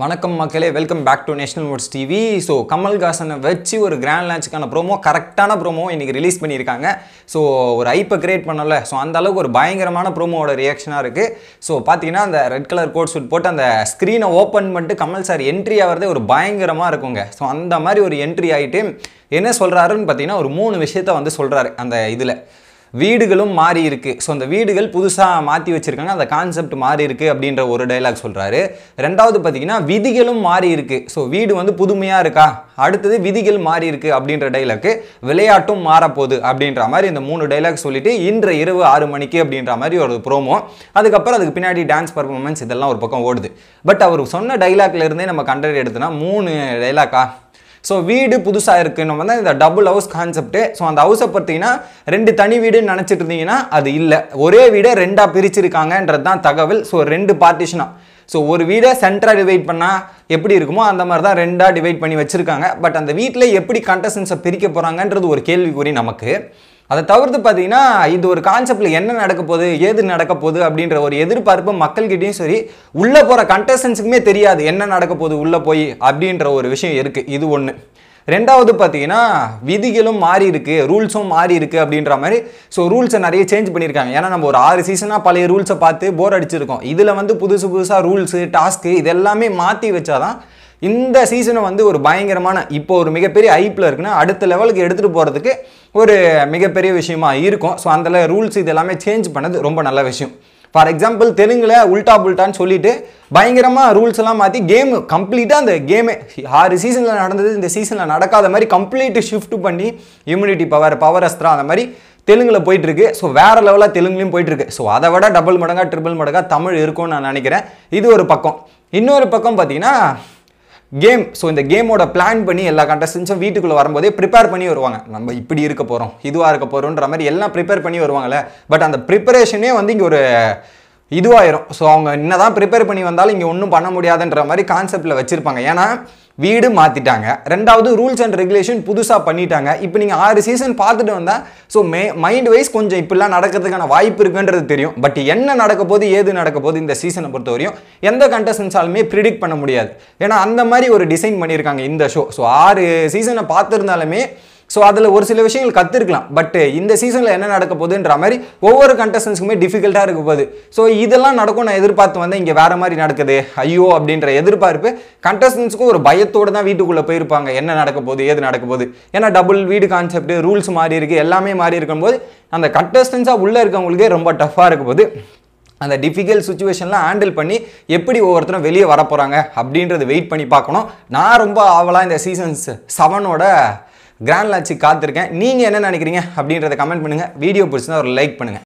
வணக்கம் மக்களே welcome back to national mods TV so கமல்ஹாசனை வச்சு ஒரு கிராண்ட் லான்ச்சுக்கான ப்ரோமோ கரெக்டான ப்ரோமோ இன்றைக்கி ரிலீஸ் பண்ணியிருக்காங்க. ஸோ ஒரு ஐப்பை கிரியேட் பண்ணல. ஸோ அந்த அளவுக்கு ஒரு பயங்கரமான ப்ரோமோவோட ரியாக்ஷனாக இருக்குது ஸோ பார்த்தீங்கன்னா அந்த ரெட் கலர் கோட் ஷூட் போட்டு அந்த ஸ்க்ரீனை ஓப்பன் பண்ணிட்டு கமல் சார் என்ட்ரி ஆகிறதே ஒரு பயங்கரமாக இருக்குங்க. ஸோ அந்த மாதிரி ஒரு என்ட்ரி ஆகிட்டு என்ன சொல்கிறாருன்னு பார்த்தீங்கன்னா ஒரு மூணு விஷயத்த வந்து சொல்கிறாரு அந்த இதில். வீடுகளும் மாறி இருக்கு. ஸோ அந்த வீடுகள் புதுசாக மாற்றி வச்சிருக்காங்க. அந்த கான்செப்ட் மாறி இருக்கு அப்படின்ற ஒரு டைலாக் சொல்கிறாரு ரெண்டாவது பார்த்தீங்கன்னா விதிகளும் மாறி இருக்கு. ஸோ வீடு வந்து புதுமையாக இருக்கா? அடுத்தது விதிகள் மாறி இருக்கு அப்படின்ற டைலாக்கு விளையாட்டும் மாறப்போகுது அப்படின்ற மாதிரி இந்த மூணு டைலாக் சொல்லிட்டு இன்று இரவு ஆறு மணிக்கு அப்படின்ற மாதிரி ஒரு ப்ரோமோ அதுக்கப்புறம் அதுக்கு பின்னாடி டான்ஸ் பர்ஃபார்மன்ஸ் இதெல்லாம் ஒரு பக்கம் ஓடுது. பட் அவர் சொன்ன டைலாக்ல இருந்தே நம்ம கண்டறி எடுத்தோன்னா மூணு டைலாக்கா ஸோ வீடு புதுசாக இருக்குன்னு வந்து இந்த டபுள் ஹவுஸ் கான்செப்ட்டு ஸோ அந்த ஹவுஸை பார்த்தீங்கன்னா ரெண்டு தனி வீடுன்னு நினச்சிட்டு இருந்தீங்கன்னா அது இல்லை. ஒரே வீடை ரெண்டாக பிரிச்சிருக்காங்கன்றது தான் தகவல். ஸோ ரெண்டு பார்ட்டிஷனாக ஸோ ஒரு வீடை சென்டராக டிவைட் பண்ணால் எப்படி இருக்குமோ அந்த மாதிரி தான் ரெண்டாக டிவைட் பண்ணி வச்சுருக்காங்க. பட் அந்த வீட்டில் எப்படி கண்டஸ்டன்ஸை பிரிக்க போகிறாங்கன்றது ஒரு கேள்விக்குறி நமக்கு. அதை தவிர்த்து பார்த்தீங்கன்னா இது ஒரு கான்செப்டில் என்ன நடக்க போகுது ஏது நடக்க போகுது அப்படின்ற ஒரு எதிர்பார்ப்பு மக்கள்கிட்டையும் சரி உள்ளே போகிற கண்டஸ்டன்ஸுக்குமே தெரியாது என்ன நடக்க போகுது உள்ளே போய் அப்படின்ற ஒரு விஷயம் இருக்குது இது ஒன்று ரெண்டாவது பார்த்தீங்கன்னா விதிகளும் மாறி இருக்கு ரூல்ஸும் மாறி இருக்கு அப்படின்ற மாதிரி ஸோ ரூல்ஸை நிறைய சேஞ்ச் பண்ணியிருக்காங்க. ஏன்னா நம்ம ஒரு ஆறு சீசனாக பழைய ரூல்ஸை பார்த்து போர் அடிச்சிருக்கோம். இதில் வந்து புதுசு புதுசாக ரூல்ஸு டாஸ்க்கு இதெல்லாமே மாற்றி வச்சாதான் இந்த சீசனை வந்து ஒரு பயங்கரமான இப்போ ஒரு மிகப்பெரிய ஐப்பில் இருக்குன்னா அடுத்த லெவலுக்கு எடுத்துகிட்டு போகிறதுக்கு ஒரு மிகப்பெரிய விஷயமா இருக்கும். ஸோ அந்த ரூல்ஸ் இது எல்லாமே சேஞ்ச் பண்ணது ரொம்ப நல்ல விஷயம். ஃபார் எக்ஸாம்பிள் தெலுங்கில் உல்டா புல்டான்னு சொல்லிட்டு பயங்கரமாக ரூல்ஸ் எல்லாம் மாற்றி கேம் கம்ப்ளீட்டாக அந்த கேமே ஆறு சீசனில் நடந்தது இந்த சீசனில் நடக்காத மாதிரி கம்ப்ளீட் ஷிஃப்ட் பண்ணி இம்யூனிட்டி பவர் பவர் அஸ்திரம் அந்த மாதிரி தெலுங்கில் போயிட்டு இருக்கு ஸோ வேற லெவலாக தெலுங்குலையும் போயிட்டு இருக்கு ஸோ அதை விட டபுள் மடங்கா ட்ரிபிள் மடங்கா தமிழ் இருக்கும்னு நான் நினைக்கிறேன். இது ஒரு பக்கம். இன்னொரு பக்கம் பார்த்தீங்கன்னா கேம் ஸோ இந்த கேமோட பிளான் பண்ணி எல்லா கண்டஸ்டன்ஸும் வீட்டுக்குள்ளே வரும்போதே ப்ரிப்பேர் பண்ணி வருவாங்க. நம்ம இப்படி இருக்க போகிறோம் இதுவாக இருக்க போகிறோன்ற மாதிரி எல்லாம் ப்ரிப்பேர் பண்ணி வருவாங்கள்ல பட் அந்த ப்ரிப்பரேஷனே வந்து இங்கே ஒரு இதுவாயிரும். ஸோ அவங்க என்ன தான் ப்ரிப்பேர் பண்ணி வந்தாலும் இங்கே ஒன்றும் பண்ண முடியாதுன்ற மாதிரி கான்செப்டில் வச்சுருப்பாங்க. ஏன்னா வீடு மாற்றிட்டாங்க ரெண்டாவது ரூல்ஸ் அண்ட் ரெகுலேஷன் புதுசாக பண்ணிட்டாங்க. இப்போ நீங்கள் ஆறு சீசன் பார்த்துட்டு வந்தால் ஸோ மே மைண்ட் வைஸ் கொஞ்சம் இப்படிலாம் நடக்கிறதுக்கான வாய்ப்பு இருக்குன்றது தெரியும். பட் என்ன நடக்க போது ஏது நடக்க போது இந்த சீசனை பொறுத்த வரையும் எந்த கண்டஸ்டன்ஸாலுமே ப்ரிடிக்ட் பண்ண முடியாது. ஏன்னா அந்த மாதிரி ஒரு டிசைன் பண்ணியிருக்காங்க இந்த ஷோ ஸோ ஆறு சீசனை பார்த்துருந்தாலுமே ஸோ அதில் ஒரு சில விஷயங்கள் கற்றுருக்கலாம் பட் இந்த சீசனில் என்ன நடக்க போகுதுன்ற மாதிரி ஒவ்வொரு கண்டஸ்டன்ஸுக்குமே டிஃபிகல்ட்டாக இருக்க போகுது. ஸோ இதெல்லாம் நடக்கும் நான் எதிர்பார்த்து வந்தேன். இங்கே வேறு மாதிரி நடக்குது. ஐயோ அப்படின்ற எதிர்பார்ப்பு கண்டஸ்டன்ஸுக்கும் ஒரு பயத்தோடு தான் வீட்டுக்குள்ளே போயிருப்பாங்க. என்ன நடக்க போகுது ஏது நடக்க போகுது. ஏன்னா டபுள் வீடு கான்செப்ட் ரூல்ஸ் மாறி இருக்குது எல்லாமே மாறி இருக்கும்போது அந்த கண்டஸ்டன்ஸாக உள்ளே இருக்கவங்களுக்கே ரொம்ப டஃப்பாக இருக்க போது அந்த டிஃபிகல்ட் சுச்சுவேஷன்லாம் ஹேண்டில் பண்ணி எப்படி ஒவ்வொருத்தரும் வெளியே வர போகிறாங்க அப்படின்றத வெயிட் பண்ணி பார்க்கணும். நான் ரொம்ப ஆவலாக இந்த சீசன்ஸ் செவனோட கிராண்ட் லாட்சி காத்திருக்கேன். நீங்கள் என்ன நினைக்கிறீங்க அப்படின்றத கமெண்ட் பண்ணுங்கள் வீடியோ பிடிச்சிருந்தா ஒரு லைக் பண்ணுங்கள்